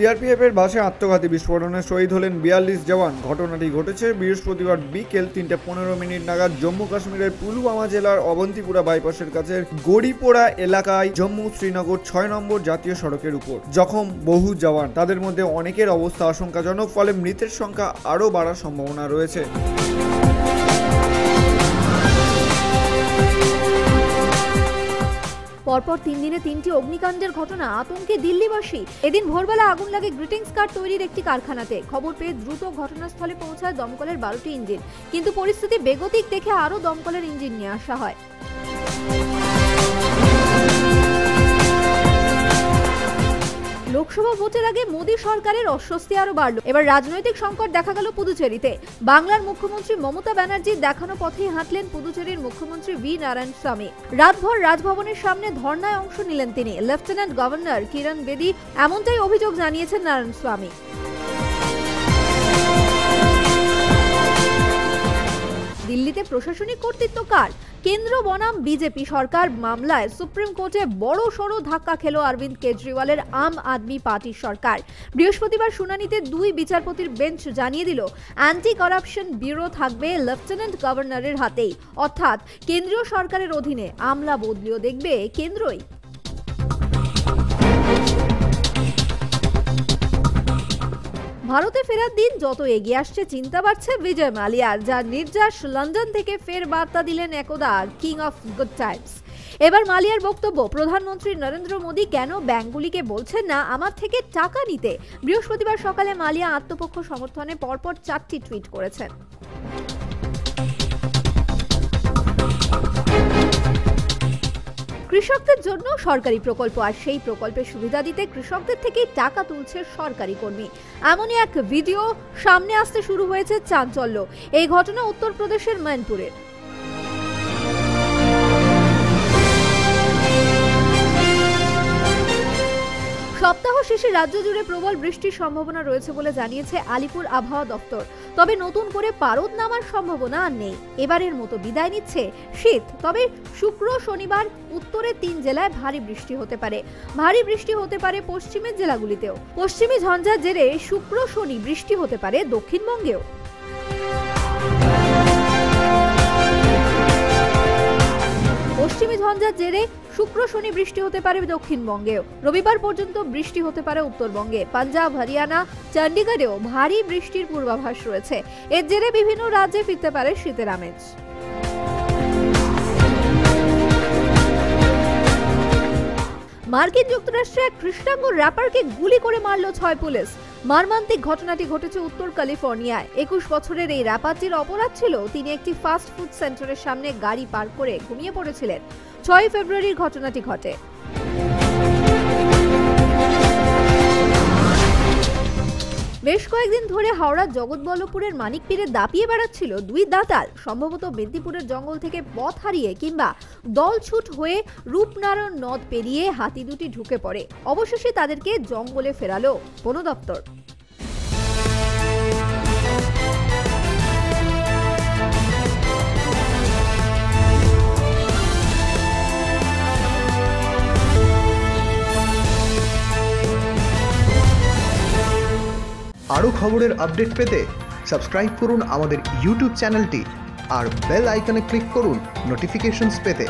CRPF এর বাসে আত্মঘাতী বিস্ফোরণে শহীদ হলেন বিয়াল্লিশ জওয়ান। ঘটনাটি ঘটেছে বৃহস্পতিবার বিকেল তিনটে পনেরো মিনিট নাগাদ জম্মু কাশ্মীরের পুলওয়ামা জেলার অবন্তিপুরা বাইপাসের কাছে গড়িপোড়া এলাকায় জম্মু শ্রীনগর ছয় নম্বর জাতীয় সড়কের উপর। জখম বহু জওয়ান। তাদের মধ্যে অনেকের অবস্থা আশঙ্কাজনক, ফলে মৃতের সংখ্যা আরও বাড়ার সম্ভাবনা রয়েছে। পরপর তিন দিনে তিনটি অগ্নিকাণ্ডের ঘটনা আতঙ্কে দিল্লিবাসী। এদিন ভোরবেলা আগুন লাগে গ্রিটিংস কার্ড তৈরির একটি কারখানাতে। খবর পেয়ে দ্রুত ঘটনাস্থলে পৌঁছায় দমকলের বারোটি ইঞ্জিন। কিন্তু পরিস্থিতি বেগতিক দেখে আরও দমকলের ইঞ্জিন নিয়ে আসা হয়। লোকসভা ভোটের আগে মোদী সরকারের অস্বস্তি আরও বাড়ল। এবার রাজনৈতিক সংকট দেখা গেল পুদুচেরিতে। বাংলার মুখ্যমন্ত্রী মমতা ব্যানার্জির দেখানো পথেই হাঁটলেন পুদুচেরির মুখ্যমন্ত্রী ভি. নারায়ণ স্বামী। রাতভর রাজভবনের সামনে ধর্নায় অংশ নিলেন তিনি। লেফটেন্যান্ট গভর্নর কিরণ বেদী এমনটাই অভিযোগ জানিয়েছেন নারায়ণ স্বামী। দিল্লিতে প্রশাসনিক কর্তৃত্ব কার কেন্দ্র বনাম বিজেপি সরকার মামলায় সুপ্রিম কোর্টে বড় সড়ো ধাক্কা খেল অরবিন্দ কেজরিওয়ালের আম আদমি পার্টির সরকার। বৃহস্পতিবার শুনানিতে দুই বিচারপতির বেঞ্চ জানিয়ে দিল অ্যান্টি করাপশন ব্যুরো থাকবে লেফটেন্যান্ট গভর্নরের হাতেই। অর্থাৎ কেন্দ্রীয় সরকারের অধীনে আমলা বদলিও দেখবে কেন্দ্রই। ভারতে ফেরার দিন যত এগিয়ে আসছে, চিন্তা বাড়ছে বিজয় মালিয়ার যার নির্যাস লন্ডন থেকে ফের বার্তা দিলেন একদা কিং অফ গুড টাইমস এবার মালিয়ার বক্তব্য, প্রধানমন্ত্রী নরেন্দ্র মোদী কেন ব্যাঙ্কগুলিকে বলছেন না, আমার থেকে টাকা নিতে? বৃহস্পতিবার সকালে মালিয়া আত্মপক্ষ সমর্থনে পরপর চারটি টুইট করেছেন। কৃষকদের জন্য সরকারি প্রকল্প, আর সেই প্রকল্পের সুবিধা দিতে কৃষকদের থেকেই টাকা তুলছে সরকারি কর্মী। এমনই এক ভিডিও সামনে আসতে শুরু হয়েছে চাঞ্চল্য। এই ঘটনা উত্তরপ্রদেশের ম্যানপুরের সপ্তাহ শেষে রাজ্য জুড়ে প্রবল বৃষ্টির সম্ভাবনা রয়েছে বলে জানিয়েছে আলিপুর আবহাওয়া দপ্তর। তবে নতুন করে পারদ নামার সম্ভাবনা আর নেই। এবারের মতো বিদায় নিচ্ছে শীত। তবে শুক্র, শনিবার উত্তরে তিন জেলায় ভারী বৃষ্টি হতে পারে। ভারী বৃষ্টি হতে পারে পশ্চিমের জেলাগুলিতেও। পশ্চিমী ঝঞ্ঝার জেরে শুক্র, শনি বৃষ্টি হতে পারে দক্ষিণবঙ্গেও। ঝঞ্ঝার জেরে শুক্র শনি বৃষ্টি হতে পারে দক্ষিণবঙ্গেও রবিবার পর্যন্ত বৃষ্টি হতে পারে উত্তরবঙ্গে। পাঞ্জাব, হরিয়ানা, চণ্ডীগড়েও ভারী বৃষ্টির পূর্বাভাস রয়েছে। এর জেরে বিভিন্ন রাজ্যে ফিরতে পারে শীতের আমেজ। মার্কিন যুক্তরাষ্ট্রে এক কৃষ্ণাঙ্গ র্যাপারকে গুলি করে মারল ছয় পুলিশ। মর্মান্তিক ঘটনাটি ঘটেছে উত্তর ক্যালিফোর্নিয়ায়। একুশ বছরের এই র্যাপাচির অপরাধ ছিল, তিনি একটি ফাস্ট ফুড সেন্টারের সামনে গাড়ি পার করে ঘুমিয়ে পড়েছিলেন। ছয় ফেব্রুয়ারির ঘটনাটি ঘটে। বেশ কয়েকদিন ধরে হাওড়ার জগৎবল্লভপুরের মানিকপীরে দাপিয়ে বেড়াচ্ছিল দুই দাতাল সম্ভবত মেদিনীপুরের জঙ্গল থেকে পথ হারিয়ে কিংবা দলছুট হয়ে রূপনারায়ণ নদ পেরিয়ে হাতি দুটি ঢুকে পড়ে। অবশেষে তাদেরকে জঙ্গলে ফেরালো বন দপ্তর আরও খবরের আপডেট পেতে সাবস্ক্রাইব করুন আমাদের ইউটিউব চ্যানেলটি আর বেল আইকনে ক্লিক করুন নোটিফিকেশনস পেতে।